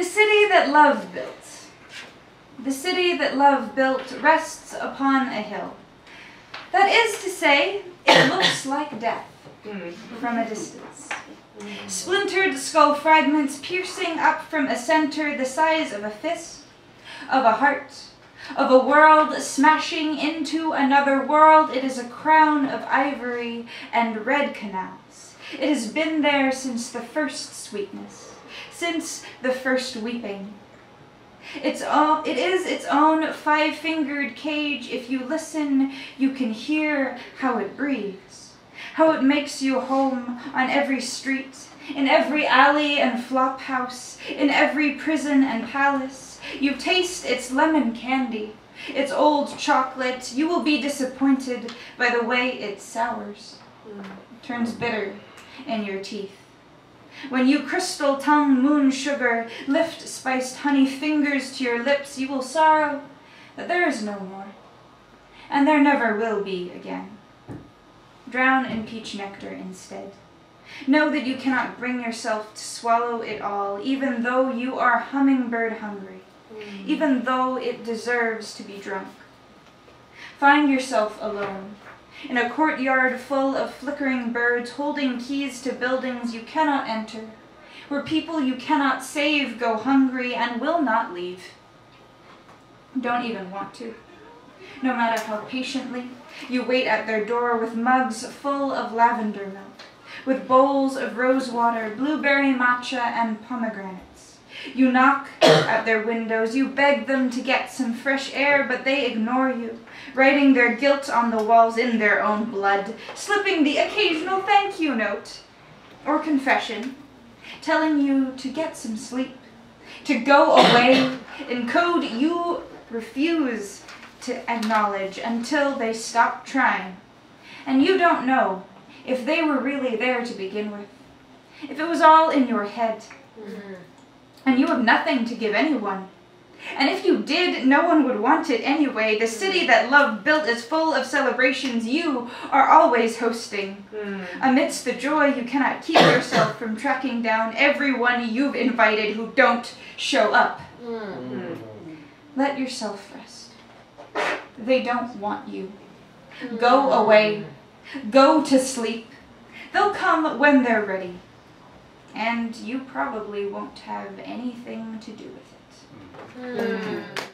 The city that love built. The city that love built rests upon a hill. That is to say, it looks like death from a distance. Splintered skull fragments piercing up from a center the size of a fist, of a heart, of a world smashing into another world. It is a crown of ivory and red canals. It has been there since the first sweetness, since the first weeping. Its own, it is its own five-fingered cage. If you listen, you can hear how it breathes, how it makes you home on every street, in every alley and flop house, in every prison and palace. You taste its lemon candy, its old chocolate. You will be disappointed by the way it sours, turns bitter in your teeth. When you crystal tongue moon sugar, lift spiced honey fingers to your lips, you will sorrow that there is no more, and there never will be again. Drown in peach nectar instead. Know that you cannot bring yourself to swallow it all, even though you are hummingbird hungry, mm. even though it deserves to be drunk. Find yourself alone, in a courtyard full of flickering birds holding keys to buildings you cannot enter, where people you cannot save go hungry and will not leave. Don't even want to. No matter how patiently you wait at their door with mugs full of lavender milk, with bowls of rose water, blueberry matcha, and pomegranates. You knock at their windows, you beg them to get some fresh air, but they ignore you, writing their guilt on the walls in their own blood, slipping the occasional thank you note or confession, telling you to get some sleep, to go away, in code you refuse to acknowledge until they stop trying. And you don't know if they were really there to begin with, if it was all in your head, mm-hmm. And you have nothing to give anyone. And if you did, no one would want it anyway. The city that love built is full of celebrations you are always hosting. Mm. Amidst the joy, you cannot keep yourself from tracking down everyone you've invited who don't show up. Mm. Let yourself rest. They don't want you. Go away Go to sleep. They'll come when they're ready. And you probably won't have anything to do with it. Mm.